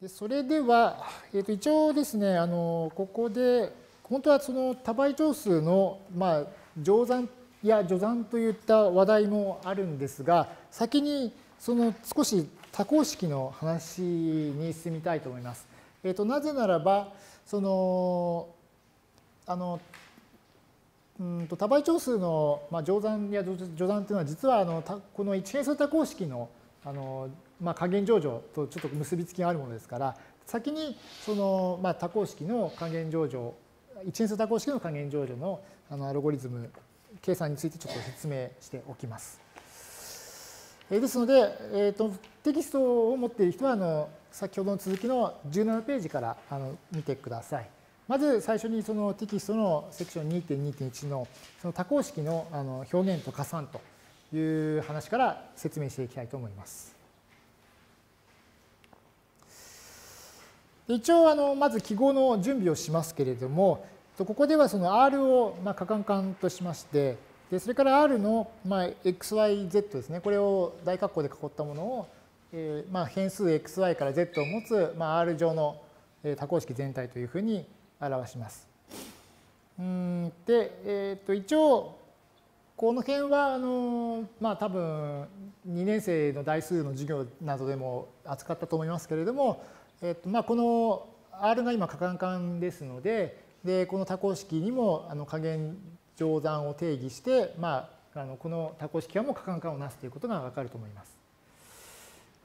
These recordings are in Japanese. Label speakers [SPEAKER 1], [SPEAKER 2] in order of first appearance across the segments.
[SPEAKER 1] でそれでは、えー、と一応ですね、あのここで、本当はその多倍長数の、まあ、乗算や序算といった話題もあるんですが、先にその少し多項式の話に進みたいと思います。えー、となぜならば、その、あの、うんと多倍長数の、まあ、乗算や序算というのは実はあのこの一変数多項式のあのまあ、加減上場とちょっと結びつきがあるものですから先にその、まあ、多項式の加減上場一変数多項式の加減上場のあのアルゴリズム計算についてちょっと説明しておきます。ですので、えーと、テキストを持っている人はあの先ほどの続きの17ページからあの見てください。まず最初にそのテキストのセクション2.2.1のその多項式のあの表現と加算という話から説明していきたいと思います。一応あのまず記号の準備をしますけれどもここではその R をまあ可換換としましてでそれから R のまあ XYZ ですねこれを大括弧で囲ったものをえまあ変数 XY から Z を持つまあ R 上の多項式全体というふうに表します。うんで、えー、と一応この辺はあのまあ多分2年生の代数の授業などでも扱ったと思いますけれどもえっとまあ、この R が今可換換ですのででこの多項式にもあの加減乗算を定義して、まあ、あのこの多項式はもう可換換をなすということがわかると思います。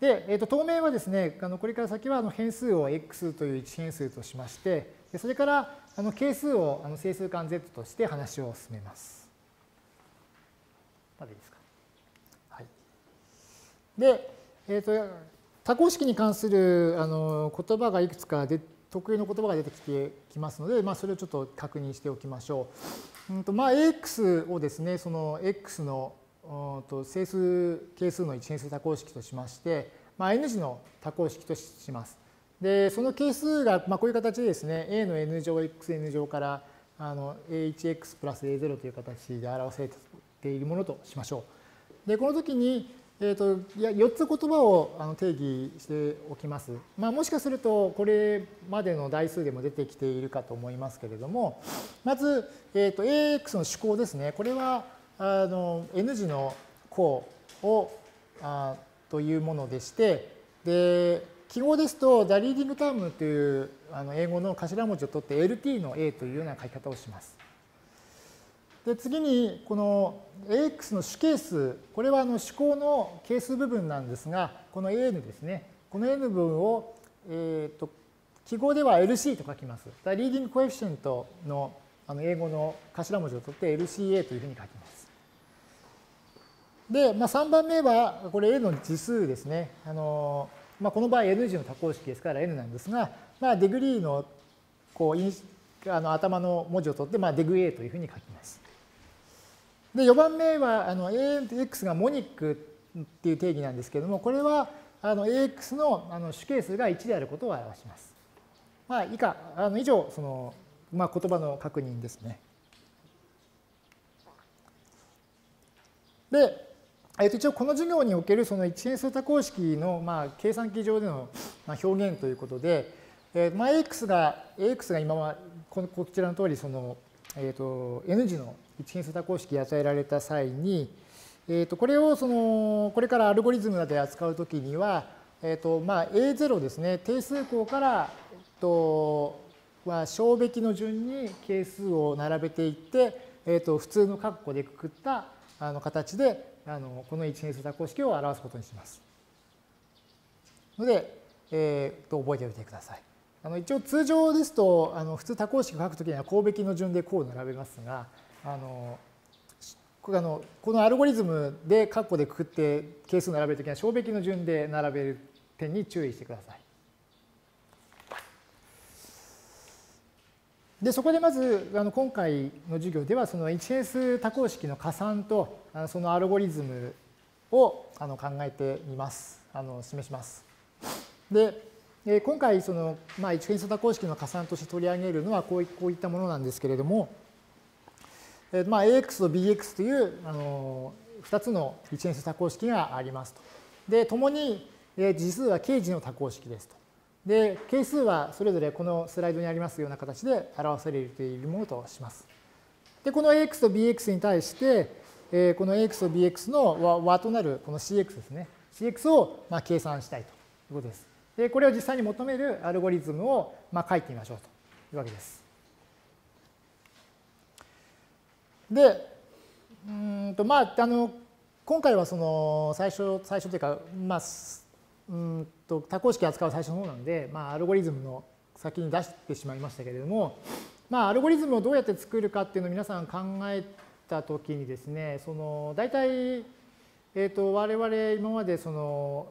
[SPEAKER 1] で、えっと当面はですねあのこれから先はあの変数を x という一変数としましてでそれからあの係数をあの整数間 z として話を進めます。まだいいですか？はい、で、えっと多項式に関するあの言葉がいくつかで得意の言葉が出てきてきますので、まあ、それをちょっと確認しておきましょう。うんとまあ、AX をですね、その X のと整数係数の一変数多項式としまして、まあ、N 字の多項式とします。で、その係数が、まあ、こういう形でですね、A の N 乗 XN 乗からあの A1X プラス A0 という形で表されているものとしましょう。で、この時に、えーと、いや4つ言葉をあの定義しておきます。まあ、もしかするとこれまでの台数でも出てきているかと思いますけれどもまず、えーと、AX の指向ですねこれはあの N 字の項をあというものでしてで記号ですと The Reading Term というあの英語の頭文字を取って LT の A というような書き方をします。で次にこの AX の主係数これはあの主項の係数部分なんですがこの AN ですねこの N 部分を、えーと、記号では LC と書きます。だ leading coefficient のあの英語の頭文字を取って LCA というふうに書きます。で、まあ、3番目はこれ A の次数ですね。あのまあ、この場合 N 字の多項式ですから N なんですが、まあ、 degree のこうあの頭の文字を取って、まあ、デグ A というふうに書きます。で4番目はあの AX がモニックっていう定義なんですけれどもこれはあの AX のあの主係数が1であることを表します。まあ、以下あの以上その、まあ、言葉の確認ですね。で、えっと、一応この授業におけるその一変数多項式の、まあ、計算機上での表現ということで、えーまあ、AX が AX が今はこちらの通りその、えー、と N 字の一変数多項式与えられた際に、えー、とこれをそのこれからアルゴリズムなどで扱うときには、えーとまあ、A0 ですね定数項から、えっとは小べきの順に係数を並べていって、えー、と普通の括弧でくくったあの形であのこの一変数多項式を表すことにします。ので、えー、と覚えておいてください。あの一応通常ですとあの普通多項式を書くときには項べきの順でこう並べますがあのあのこのアルゴリズムで括弧でくくって係数を並べるときには小べきの順で並べる点に注意してください。でそこでまずあの今回の授業ではその一変数多項式の加算とそのアルゴリズムをあの考えてみます。あの示します。で今回その、まあ、一変数多項式の加算として取り上げるのはこうこういったものなんですけれどもえまあ、AX と BX というあの2つの一変数多項式がありますと。で、共に次数は刑事の多項式ですと。で、係数はそれぞれこのスライドにありますような形で表されているものとします。で、この ax と bx に対して、えー、この ax と bx の和となるこの cx ですね。cx をまあ計算したいということです。で、これを実際に求めるアルゴリズムをまあ書いてみましょうというわけです。で、うんとまああの今回はその最初最初というかまあうんと多項式扱う最初の方なんで、まあ、アルゴリズムの先に出してしまいましたけれども、まあ、アルゴリズムをどうやって作るかっていうのを皆さん考えたときにですねその大体、えー、と我々今までその、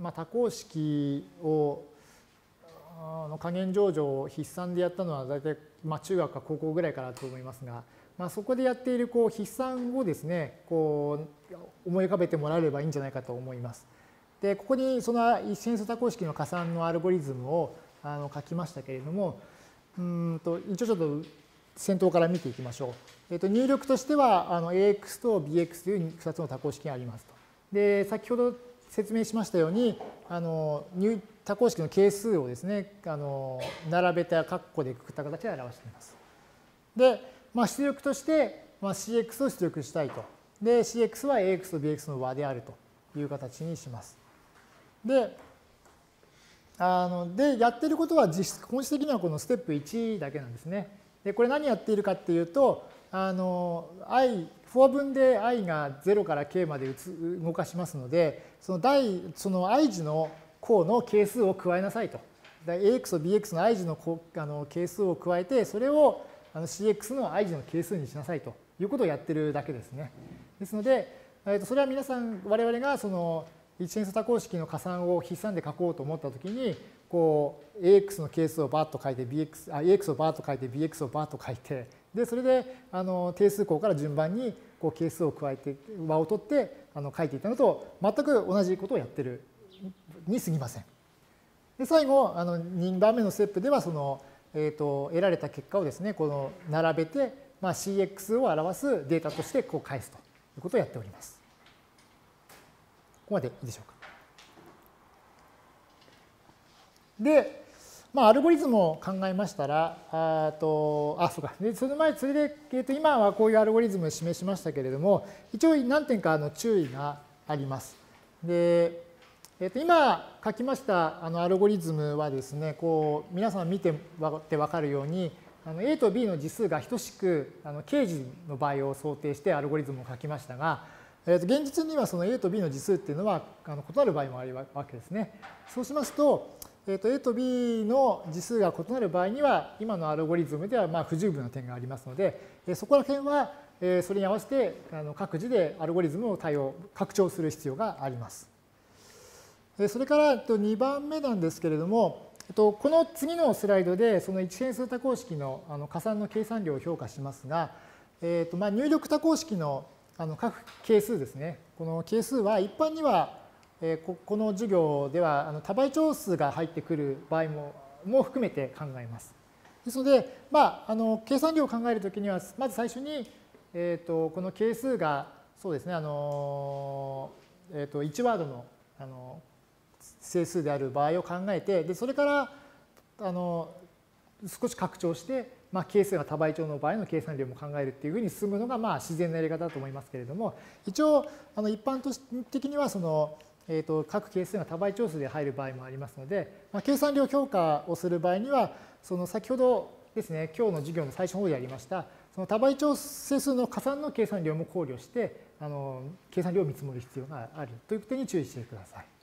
[SPEAKER 1] まあ、多項式をの加減上場を筆算でやったのは大体、まあ、中学か高校ぐらいからと思いますが、まあ、そこでやっているこう筆算をですねこう思い浮かべてもらえればいいんじゃないかと思います。でここにその一線素多項式の加算のアルゴリズムをあの書きましたけれどもうんと一応ちょっと先頭から見ていきましょう。えっと、入力としてはあの AX と BX という2つの多項式がありますと。で先ほど説明しましたようにあの多項式の係数をですねあの並べた括弧でくくった形で表しています。でまあ、出力として、まあ、CX を出力したいと。で、CX は AX と BX の和であるという形にします。で、あのでやってることは実質本質的にはこのステップ1だけなんですね。でこれ何やっているかっていうとあの i 4分で i が0から k まで動かしますのでその第その i 字の項の係数を加えなさいと。ax と bx の i 字のあの係数を加えてそれをあの CX の i 字の係数にしなさいということをやってるだけですね。ですので、えー、とそれは皆さん我々がその一変数多項式の加算を筆算で書こうと思ったときにこう AX の係数をバーッと書いて BX あ AX をバーッと書いて BX をバーッと書いてでそれであの定数項から順番にこう係数を加えて和を取ってあの書いていたのと全く同じことをやってるに過ぎません。で最後あの2番目のステップではそのえーと、得られた結果をですねこの並べて、まあ、CX を表すデータとしてこう返すということをやっております。ここまでいいでしょうか。で、まあ、アルゴリズムを考えましたら、あとあそうかでその前、それで、えー、と今はこういうアルゴリズムを示しましたけれども、一応何点かの注意があります。でえー、と今書きましたあのアルゴリズムはですねこう皆さん見てって分かるようにあの A と B の次数が等しくあの刑事の場合を想定してアルゴリズムを書きましたが、えー、と現実にはその A と B の次数っていうのはあの異なる場合もあるわけですね。そうしますと,、えー、と A と B の次数が異なる場合には今のアルゴリズムではまあ不十分な点がありますので、え、そこら辺はそれに合わせて各自でアルゴリズムを対応拡張する必要があります。それから2番目なんですけれども、この次のスライドでその一変数多項式の加算の計算量を評価しますが、えーとまあ、入力多項式のあの各係数ですね。この係数は一般にはこの授業では多倍長数が入ってくる場合もも含めて考えます。ですので、まあ、あの計算量を考えるときにはまず最初に、えーと、この係数がそうですねあの、えー、と1ワードのあの整数である場合を考えてでそれからあの少し拡張して、まあ、係数が多倍長の場合の計算量も考えるっていうふうに進むのがまあ自然なやり方だと思いますけれども一応あの一般的にはその、えー、と各係数が多倍長数で入る場合もありますので、まあ、計算量評価をする場合にはその先ほどですね今日の授業の最初の方でやりましたその多倍長整数の加算の計算量も考慮してあの計算量を見積もる必要があるという点に注意してください。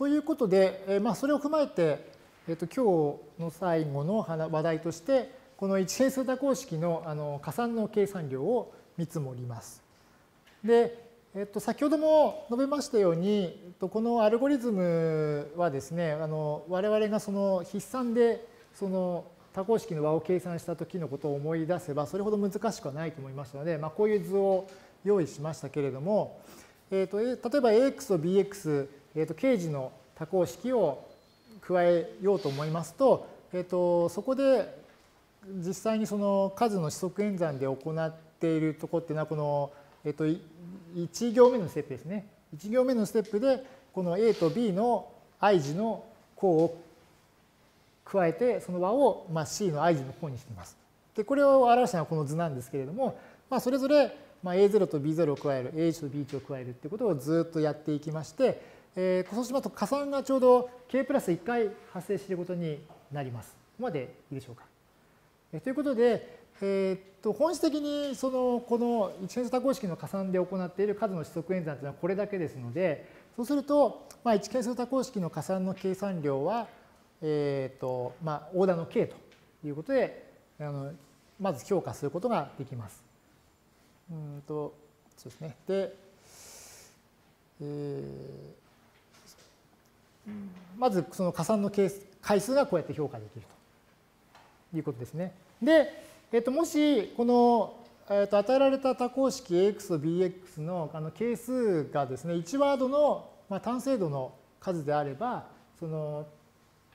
[SPEAKER 1] ということで、えまあ、それを踏まえて、えっと今日の最後の話題としてこの一変数多項式のあの加算の計算量を見積もります。で、えっと、先ほども述べましたようにえっとこのアルゴリズムはですねあの我々がその筆算でその多項式の和を計算した時のことを思い出せばそれほど難しくはないと思いましたので、まあ、こういう図を用意しましたけれども、えっと例えば AX と BX えー、と刑事の多項式を加えようと思いますと、えー、とそこで実際にその数の指則演算で行っているとこっていうのはこの、えー、と1行目のステップですね。1行目のステップで、この A と B の i 字の項を加えて、その和をまあ C の i 字の項にしています。で、これを表したのはこの図なんですけれども、まあ、それぞれまあ A0 と B0 を加える、A1 と B1 を加えるっていうことをずっとやっていきまして、えー、そうしますと加算がちょうど K プラス1回発生していることになります。ここまでいいでしょうか。えー、ということで、えー、っと本質的にそのこの一変数多項式の加算で行っている数の指則演算というのはこれだけですので、そうすると、まあ、一変数多項式の加算の計算量は、えーとまあ、オーダーの k ということであのまず評価することができます。うんとそうですね。で、えー、まずその加算の回数がこうやって評価できるということですね。で、えー、ともしこの、えー、と与えられた多項式 ax と bx のあの係数がですね1ワードの、まあ、単精度の数であればその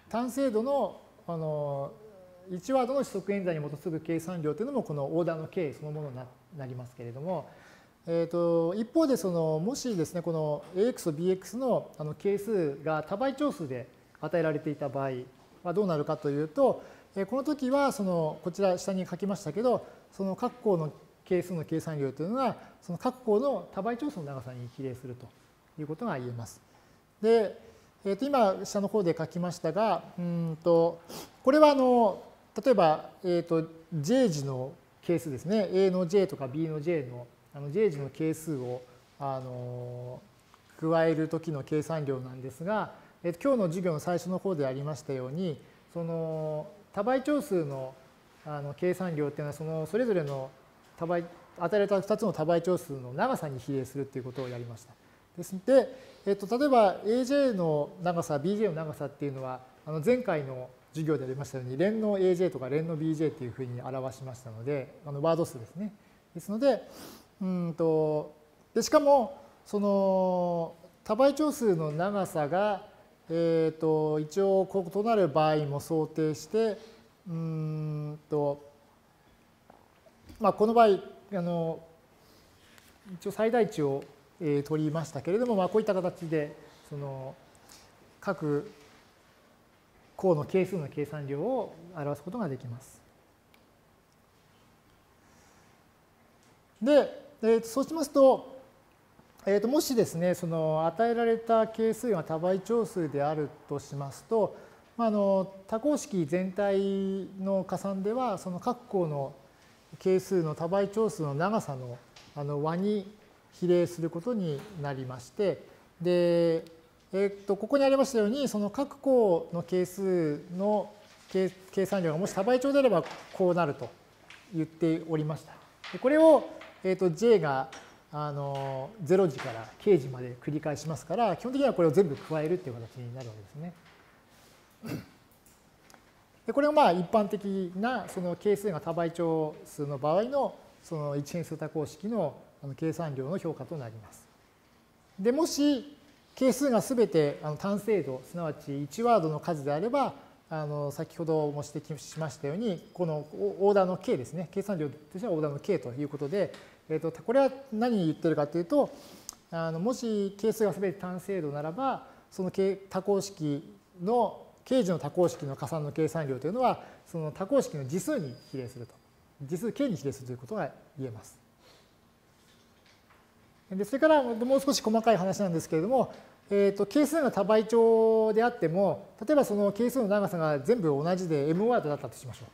[SPEAKER 1] 単精度のあの1ワードの指則演算に基づく計算量というのもこのオーダーの k そのものになりますけれども、えー、と一方でそのもしですねこの ax と bx のあの係数が多倍長数で与えられていた場合はどうなるかというとえこの時はそのこちら下に書きましたけどその各項の係数の計算量というのはその各項の多倍長数の長さに比例するということが言えます。で、えー、と今下の方で書きましたがうんとこれはあの例えば、えーと、j 字の係数ですね A の j とか B の j のあの j 字の係数をあの加える時の計算量なんですが、えー、今日の授業の最初の方でありましたようにその多倍長数のあの計算量っていうのはそのそれぞれの多倍与えられた2つの多倍長数の長さに比例するっていうことをやりました。ですので、えっと、例えば AJ の長さ BJ の長さっていうのはあの前回の授業でありましたように連の AJ とか連の BJ っていうふうに表しましたのであのワード数ですね。ですのでうんとでしかもその多倍長数の長さが、えーと、一応異なる場合も想定してうんと、まあ、この場合あの一応最大値を、えー、取りましたけれども、まあ、こういった形でその各項の係数の計算量を表すことができます。で、えー、そうしますと、えー、ともしですねその与えられた係数が多倍長数であるとしますと、まあ、あの多項式全体の加算ではその各項の係数の多倍長数の長さのあの和に比例することになりましてでえっとここにありましたようにその各項の係数の計算量がもし多倍長であればこうなると言っておりました。これを、えっと j があの0時から k 時まで繰り返しますから基本的にはこれを全部加えるっていう形になるわけですね。でこれがまあ一般的なその係数が多倍長数の場合のその一変数多項式の計算量の評価となります。でもし係数がすべて単精度、すなわち1ワードの数であれば、あの先ほども指摘しましたように、このオーダーの k ですね、計算量としてはオーダーの k ということで、えー、とこれは何言ってるかというと、あのもし係数がすべて単精度ならば、その多項式の、形状の多項式の加算の計算量というのは、その多項式の次数に比例すると。次数 k に比例するということが言えます。でそれからもう少し細かい話なんですけれども、えーと、係数が多倍長であっても例えばその係数の長さが全部同じで m ワードだったとしましょ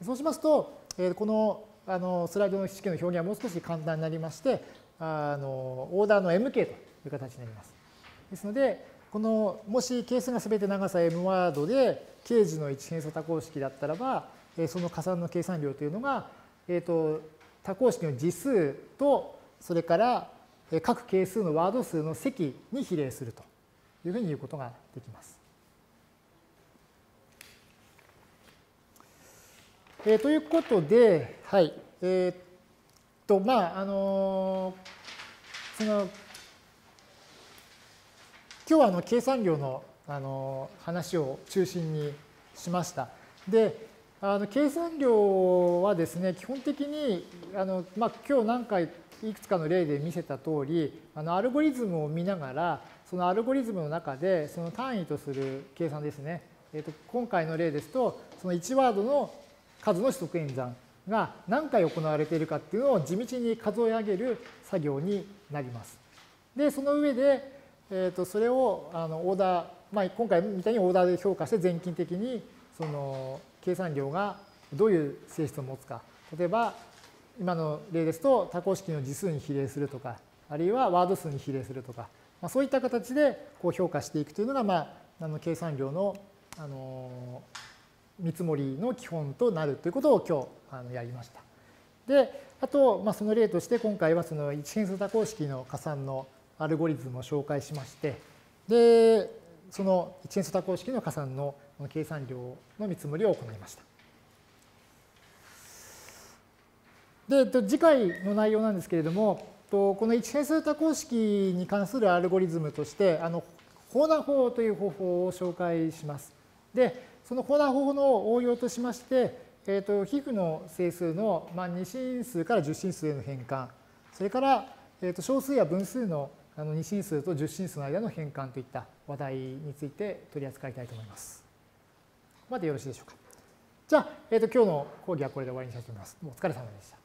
[SPEAKER 1] う。そうしますと、えー、このあのスライドの式の表現はもう少し簡単になりましてあのオーダーの mk という形になります。ですのでこのもし係数が全て長さ m ワードで形時の一変数多項式だったらばその加算の計算量というのが、えーと多項式の次数とそれから各係数のワード数の積に比例するというふうに言うことができます。えー、ということで、はい。えー、っと、まあ、あのその、今日はあの計算量のあの話を中心にしました。で、あの計算量はですね、基本的にあの、まあ、今日何回いくつかの例で見せた通りあのアルゴリズムを見ながらそのアルゴリズムの中でその単位とする計算ですね。えー、と今回の例ですと、その1ワードの数の取得演算が何回行われているかっていうのを地道に数え上げる作業になります。で、その上で、えー、とそれをあのオーダー、まあ、今回みたいにオーダーで評価して全近的にその計算量がどういう性質を持つか。例えば、今の例ですと多項式の次数に比例するとか、あるいはワード数に比例するとか、まあ、そういった形でこう評価していくというのが、まあ、あの計算量の、あの見積もりの基本となるということを今日あのやりました。で、あと、まあ、その例として今回はその一変数多項式の加算のアルゴリズムを紹介しまして、で、その一変数多項式の加算の計算量の見積もりを行いました。で、次回の内容なんですけれども、この一変数多項式に関するアルゴリズムとして、あの、放難法という方法を紹介します。で、その放難方法の応用としまして、えーと、皮膚の整数の、まあ、2進数から10進数への変換、それから、えーと、小数や分数のあの2進数と10進数の間の変換といった話題について取り扱いたいと思います。ここまでよろしいでしょうか。じゃあ、えーと、と今日の講義はこれで終わりにしたいと思います。お疲れ様でした。